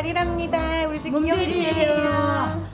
별이랍니다. 우리 집 귀염둥이에요.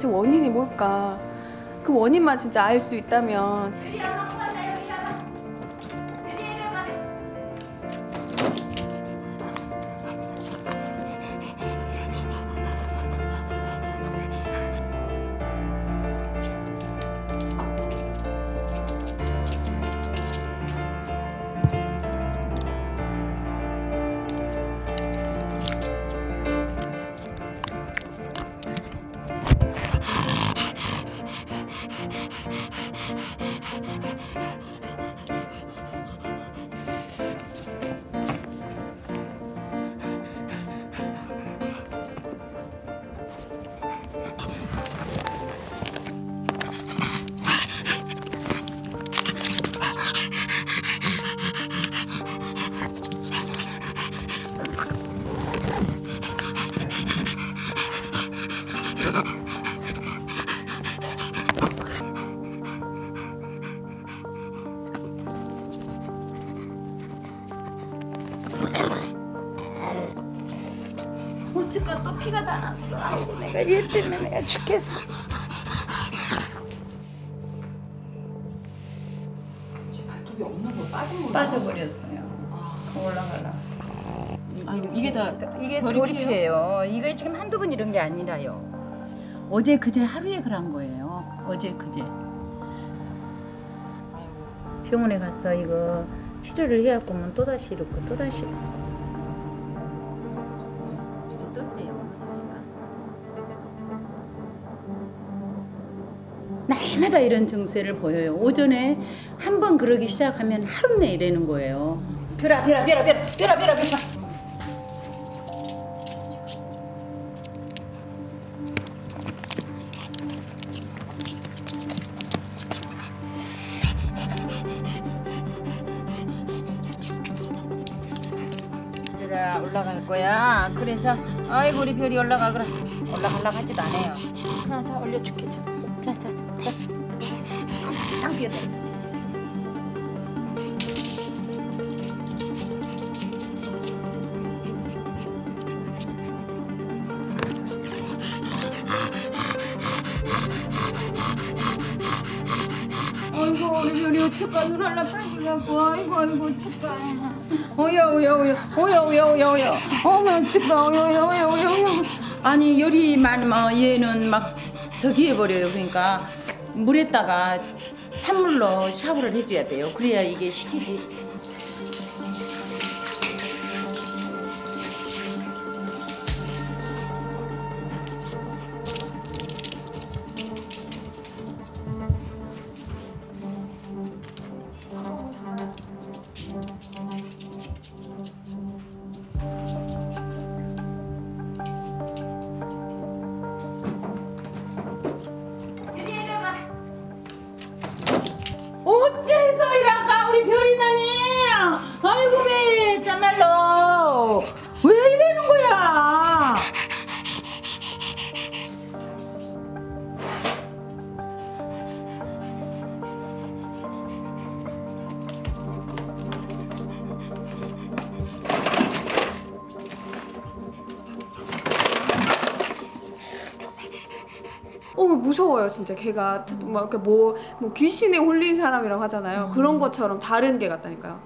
도대체 원인이 뭘까? 그 원인만 진짜 알 수 있다면 피가 다 났어. 아이고 내가 얘 때문에 내가 죽겠어. 발톱이 없는 거 빠진 거 빠져버렸어요. 올라가라. 아 이게 다 이게? 돌입이에요. 이거 지금 한두 번 이런 게 아니라요. 어제 그제 하루에 그런 거예요. 어제 그제. 병원에 갔어 이거 치료를 해갖고 오면 또 다시 이렇고 또 다시 이렇고. 날마다 이런 증세를 보여요. 오전에 한 번 그러기 시작하면 하루 내 이래는 거예요. 벼라 벼라 벼라 벼라 벼라 벼라 벼라. 얘들아 올라갈 거야. 그래 자, 아이고 우리 별이 올라가 그래. 올라가려고 하지도 않아요. 자, 자 올려줄게 자, 자, 자, 자, 자. 딱 뛰어내. 아이고 우리 어떡하 눈 하나 빨리갖고. 아이고 아이고 어여 어여 어여. 어여 어머 어떡하 어여 어여 어여 어여 어여. 아니 열이 많으면 얘는 막 저기 해버려요. 그러니까 물에다가 찬물로 샤워를 해줘야 돼요. 그래야 이게 식히지 무서워요 진짜 걔가 막 뭐 뭐 귀신에 홀린 사람이라고 하잖아요. 그런 것처럼 다른 개 같다니까요.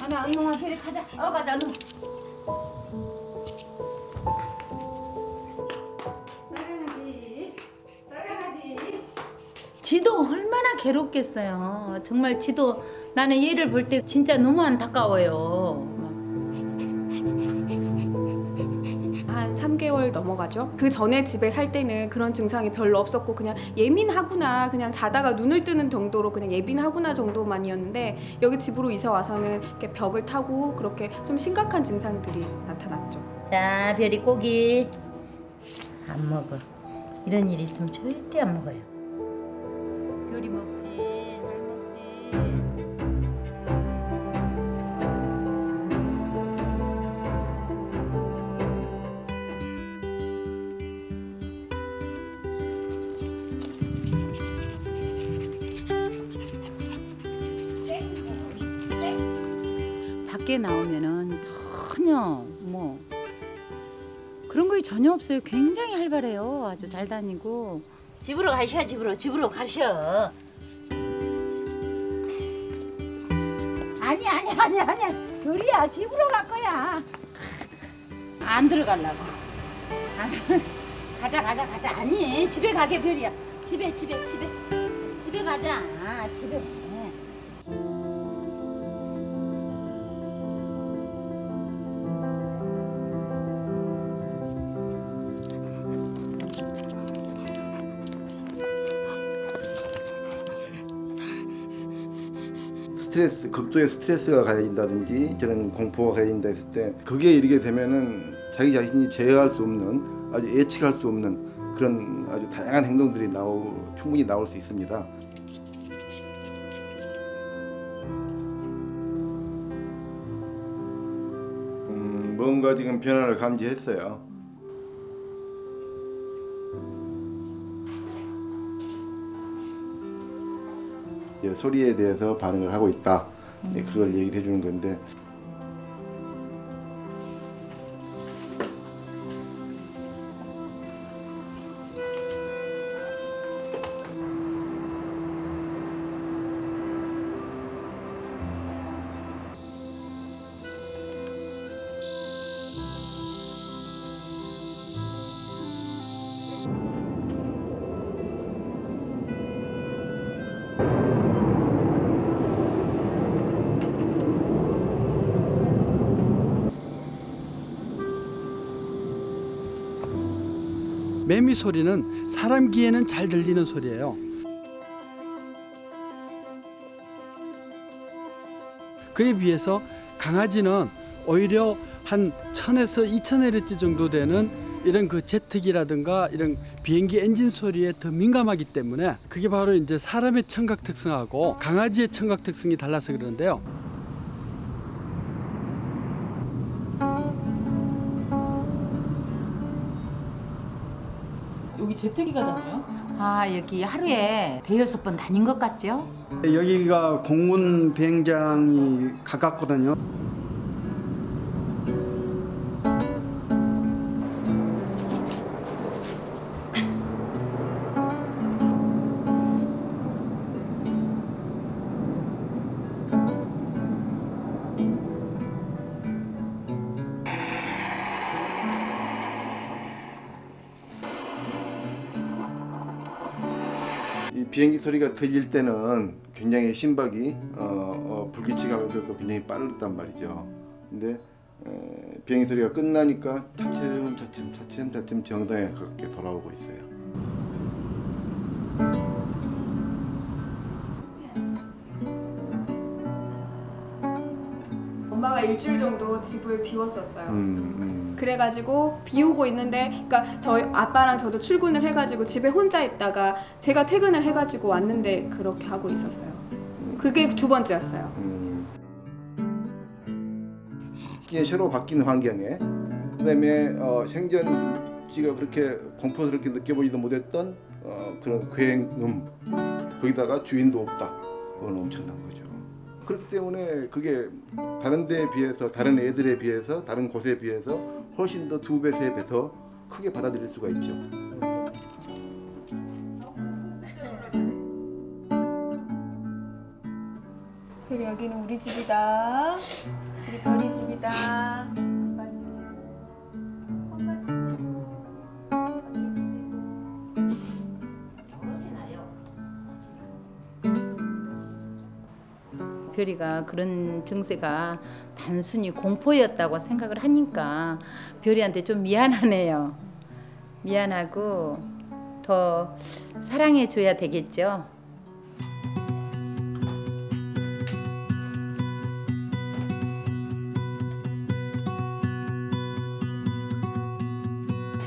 하나 언놈아 별이 가자 어 가자 사 지 지도 얼마나 괴롭겠어요. 정말 지도 나는 얘를 볼 때 진짜 너무 안타까워요. 한 3개월 넘어가죠. 그 전에 집에 살 때는 그런 증상이 별로 없었고 그냥 예민하구나 그냥 자다가 눈을 뜨는 정도로 그냥 예민하구나 정도만이었는데 여기 집으로 이사 와서는 이렇게 벽을 타고 그렇게 좀 심각한 증상들이 나타났죠. 자, 별이 고기 안 먹어. 이런 일 있으면 절대 안 먹어요. 별이 먹지, 잘 먹지. 밖에 나오면은 전혀 뭐 그런 거이 전혀 없어요. 굉장히 활발해요. 아주 잘 다니고. 집으로 가셔, 집으로, 집으로 가셔. 아니, 아니, 아니, 아니. 별이야, 집으로 갈 거야. 안 들어가려고. 안 들어. 가자, 가자, 가자. 아니, 집에 가게 별이야. 집에, 집에, 집에. 집에 가자. 아, 집에. 스트레스, 극도의 스트레스가 가해진다든지 저런 공포가 가해진다 했을 때 그게 이르게 되면은 자기 자신이 제어할 수 없는 아주 예측할 수 없는 그런 아주 다양한 행동들이 나오 충분히 나올 수 있습니다. 음, 뭔가 지금 변화를 감지했어요. 소리에 대해서 반응을 하고 있다. 네, 그걸 얘기를 해주는 건데 매미 소리는 사람 귀에는 잘 들리는 소리예요. 그에 비해서 강아지는 오히려 한 1000에서 2000Hz 정도 되는 이런 그 제트기라든가 이런 비행기 엔진 소리에 더 민감하기 때문에 그게 바로 이제 사람의 청각 특성하고 강아지의 청각 특성이 달라서 그러는데요. 여기 제트기가 다녀요? 아, 여기 하루에 대여섯 번 다닌 것 같죠? 여기가 공군 비행장이 가깝거든요. 비행기 소리가 들릴 때는 굉장히 심박이 어, 어, 불규칙하면서도 굉장히 빠르단 말이죠. 근데 에, 비행기 소리가 끝나니까 차츰 차츰 차츰 차츰 정상에 가깝게 돌아오고 있어요. 엄마가 일주일 정도 집을 비웠었어요. 음, 음. 그래가지고 비우고 있는데, 그러니까 저희 아빠랑 저도 출근을 해가지고 집에 혼자 있다가 제가 퇴근을 해가지고 왔는데 그렇게 하고 있었어요. 그게 두 번째였어요. 음. 이게 새로 바뀐 환경에 그다음에 어, 생전지가 그렇게 공포스럽게 느껴보지도 못했던 어, 그런 굉음 거기다가 주인도 없다 그건 엄청난 거죠 그렇기 때문에 그게 다른 데에 비해서 다른 애들에 비해서 다른 곳에 비해서 훨씬 더 두 배 세 배 더 크게 받아들일 수가 있죠 그리고 여기는 우리 집이다. 우리 별이 집이다. 별이가 그런 증세가 단순히 공포였다고 생각을 하니까 별이한테 좀 미안하네요. 미안하고 더 사랑해 줘야 되겠죠.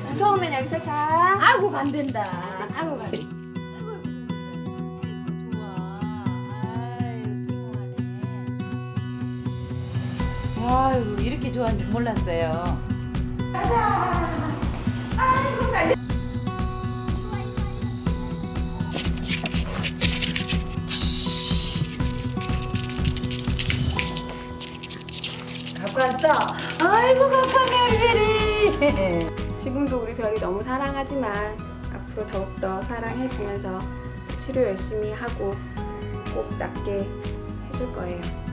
무서우면 여기서 자. 아이고 안 된다. 가. 아이 이렇게 좋아하는 줄 몰랐어요. 갖고 왔어. 아이고 감사해요 별이. 지금도 우리 별이 너무 사랑하지만 앞으로 더욱더 사랑해주면서 치료 열심히 하고 꼭 낫게 해줄 거예요.